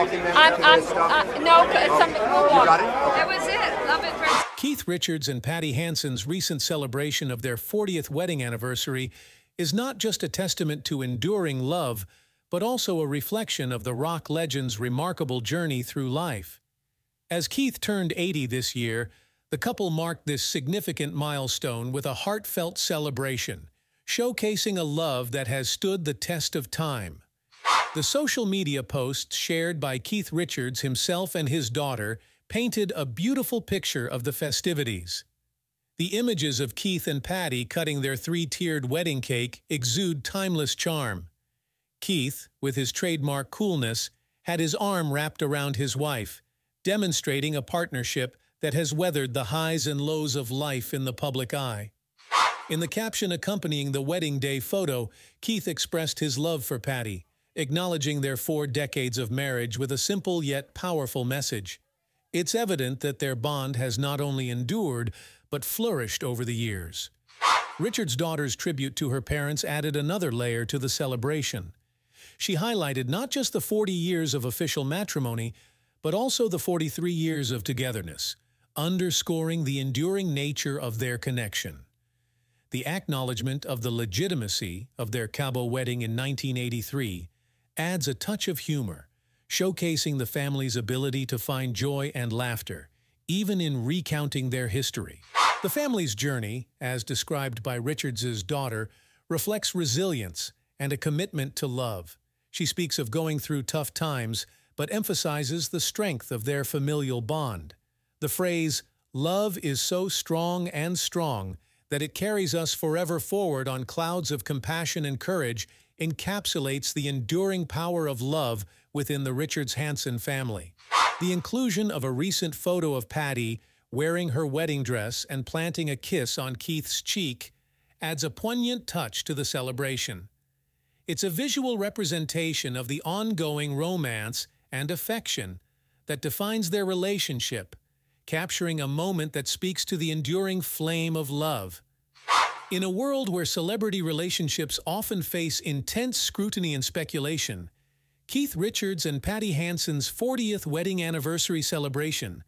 walking them I'm, I'm, this stuff? uh, no, it's something. Hold You got it? That was it. Love it. Very Keith Richards and Patti Hansen's recent celebration of their 40th wedding anniversary is not just a testament to enduring love, but also a reflection of the rock legend's remarkable journey through life. As Keith turned 80 this year, the couple marked this significant milestone with a heartfelt celebration, showcasing a love that has stood the test of time. The social media posts shared by Keith Richards himself and his daughter painted a beautiful picture of the festivities. The images of Keith and Patti cutting their three-tiered wedding cake exude timeless charm. Keith, with his trademark coolness, had his arm wrapped around his wife, demonstrating a partnership that has weathered the highs and lows of life in the public eye. In the caption accompanying the wedding day photo, Keith expressed his love for Patti, acknowledging their four decades of marriage with a simple yet powerful message. It's evident that their bond has not only endured, but flourished over the years. Richard's daughter's tribute to her parents added another layer to the celebration. She highlighted not just the 40 years of official matrimony, but also the 43 years of togetherness, underscoring the enduring nature of their connection. The acknowledgement of the legitimacy of their Cabo wedding in 1983 adds a touch of humor, showcasing the family's ability to find joy and laughter, even in recounting their history. The family's journey, as described by Richards's daughter, reflects resilience and a commitment to love. She speaks of going through tough times, but emphasizes the strength of their familial bond. The phrase, love is so strong and strong that it carries us forever forward on clouds of compassion and courage, encapsulates the enduring power of love within the Richards Hansen family. The inclusion of a recent photo of Patti wearing her wedding dress and planting a kiss on Keith's cheek adds a poignant touch to the celebration. It's a visual representation of the ongoing romance and affection that defines their relationship, capturing a moment that speaks to the enduring flame of love. In a world where celebrity relationships often face intense scrutiny and speculation, Keith Richards and Patti Hansen's 40th wedding anniversary celebration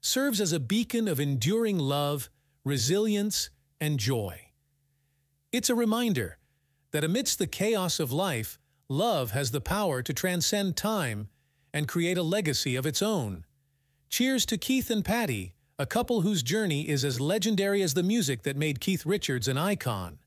serves as a beacon of enduring love, resilience, and joy. It's a reminder that amidst the chaos of life, love has the power to transcend time and create a legacy of its own. Cheers to Keith and Patti, a couple whose journey is as legendary as the music that made Keith Richards an icon.